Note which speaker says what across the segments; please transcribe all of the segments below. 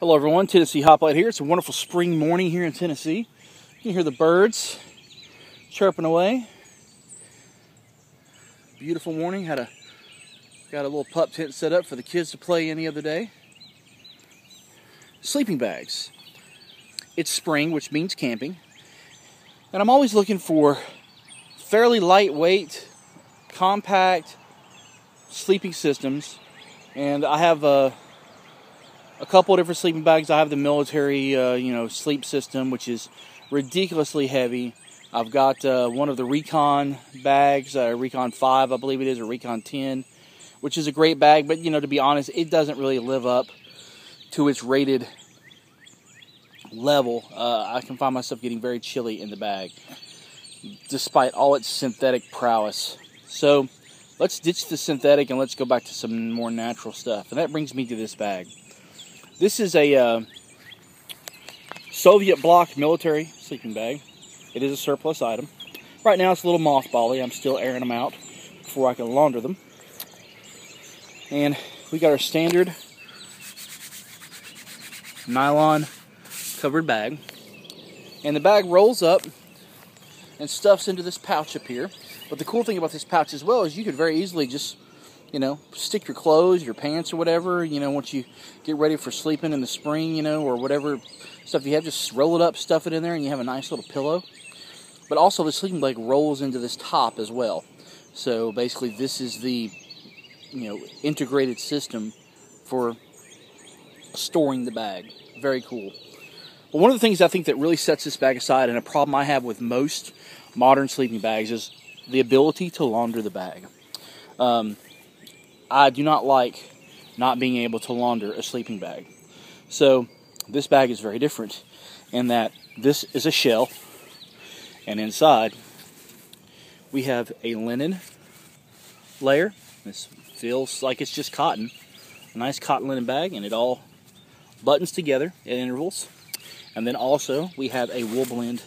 Speaker 1: Hello, everyone. Tennessee Hoplite here. It's a wonderful spring morning here in Tennessee. You can hear the birds chirping away. Beautiful morning. Had a got a little pup tent set up for the kids to play in the other day. Sleeping bags. It's spring, which means camping, and I'm always looking for fairly lightweight, compact sleeping systems. And I have a a couple of different sleeping bags. I have the military, uh, you know, sleep system, which is ridiculously heavy. I've got uh, one of the Recon bags, uh, Recon 5, I believe it is, or Recon 10, which is a great bag, but, you know, to be honest, it doesn't really live up to its rated level. Uh, I can find myself getting very chilly in the bag, despite all its synthetic prowess. So, let's ditch the synthetic and let's go back to some more natural stuff. And that brings me to this bag. This is a uh, Soviet bloc military sleeping bag. It is a surplus item. Right now it's a little mothbally. I'm still airing them out before I can launder them. And we got our standard nylon covered bag. And the bag rolls up and stuffs into this pouch up here. But the cool thing about this pouch as well is you could very easily just you know, stick your clothes, your pants, or whatever, you know, once you get ready for sleeping in the spring, you know, or whatever stuff you have, just roll it up, stuff it in there, and you have a nice little pillow. But also, the sleeping bag rolls into this top as well. So basically, this is the, you know, integrated system for storing the bag. Very cool. But one of the things I think that really sets this bag aside, and a problem I have with most modern sleeping bags, is the ability to launder the bag. Um, I do not like not being able to launder a sleeping bag. So this bag is very different in that this is a shell, and inside we have a linen layer. This feels like it's just cotton, a nice cotton linen bag, and it all buttons together at intervals. And then also we have a wool blend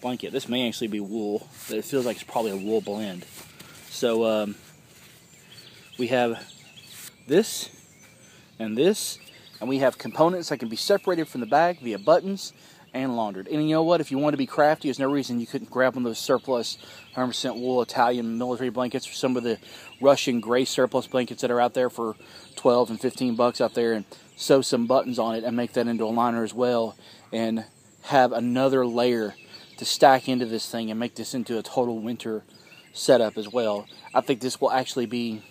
Speaker 1: blanket. This may actually be wool, but it feels like it's probably a wool blend. So um, we have this and this, and we have components that can be separated from the bag via buttons and laundered. And you know what? If you want to be crafty, there's no reason you couldn't grab one of those surplus 100% wool Italian military blankets or some of the Russian gray surplus blankets that are out there for 12 and 15 bucks out there and sew some buttons on it and make that into a liner as well and have another layer to stack into this thing and make this into a total winter setup as well. I think this will actually be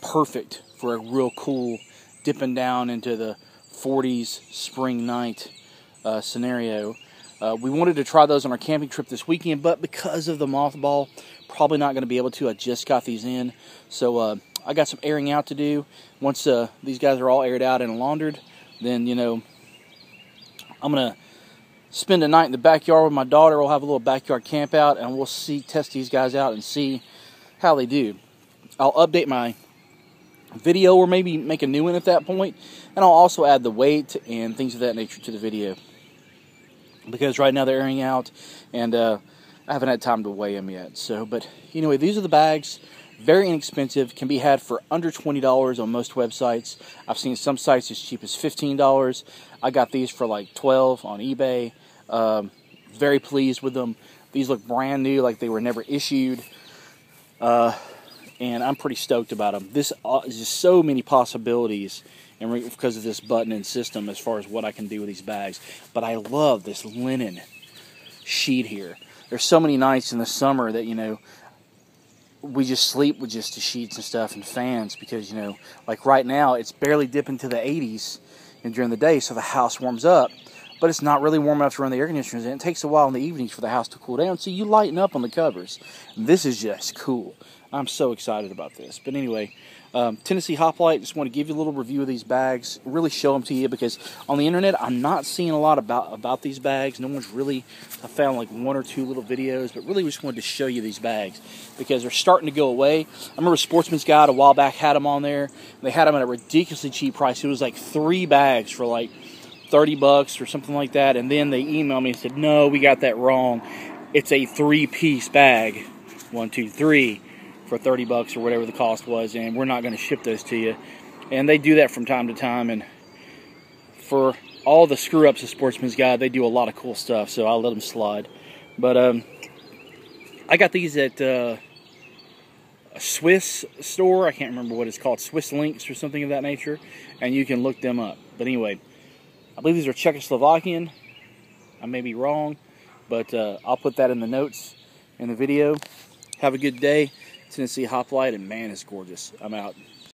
Speaker 1: perfect for a real cool dipping down into the 40s spring night uh, scenario. Uh, we wanted to try those on our camping trip this weekend, but because of the mothball, probably not going to be able to. I just got these in, so uh, I got some airing out to do. Once uh, these guys are all aired out and laundered, then you know I'm gonna spend a night in the backyard with my daughter. We'll have a little backyard camp out, and we'll see test these guys out and see how they do. I'll update my video or maybe make a new one at that point. And I'll also add the weight and things of that nature to the video. Because right now they're airing out and uh, I haven't had time to weigh them yet. So, but anyway, these are the bags. Very inexpensive, can be had for under $20 on most websites. I've seen some sites as cheap as $15. I got these for like 12 on eBay. Um, very pleased with them. These look brand new, like they were never issued. Uh, and I'm pretty stoked about them. This uh, is just so many possibilities and because of this button and system as far as what I can do with these bags. But I love this linen sheet here. There's so many nights in the summer that you know we just sleep with just the sheets and stuff and fans because you know like right now it's barely dipping to the 80s and during the day so the house warms up but it's not really warm enough to run the air conditioners and it takes a while in the evenings for the house to cool down so you lighten up on the covers this is just cool I'm so excited about this. But anyway, um, Tennessee Hoplite, just want to give you a little review of these bags, really show them to you because on the internet I'm not seeing a lot about about these bags. No one's really, I found like one or two little videos, but really just wanted to show you these bags because they're starting to go away. I remember Sportsman's Guide a while back had them on there. They had them at a ridiculously cheap price. It was like three bags for like 30 bucks or something like that. And then they emailed me and said, no, we got that wrong. It's a three piece bag. One, two, three for 30 bucks or whatever the cost was, and we're not going to ship those to you. And they do that from time to time, and for all the screw ups of Sportsman's Guide, they do a lot of cool stuff, so I'll let them slide. But um, I got these at uh, a Swiss store. I can't remember what it's called, Swiss Links or something of that nature, and you can look them up. But anyway, I believe these are Czechoslovakian. I may be wrong, but uh, I'll put that in the notes in the video. Have a good day. Tennessee Hoplite, and man, it's gorgeous. I'm out.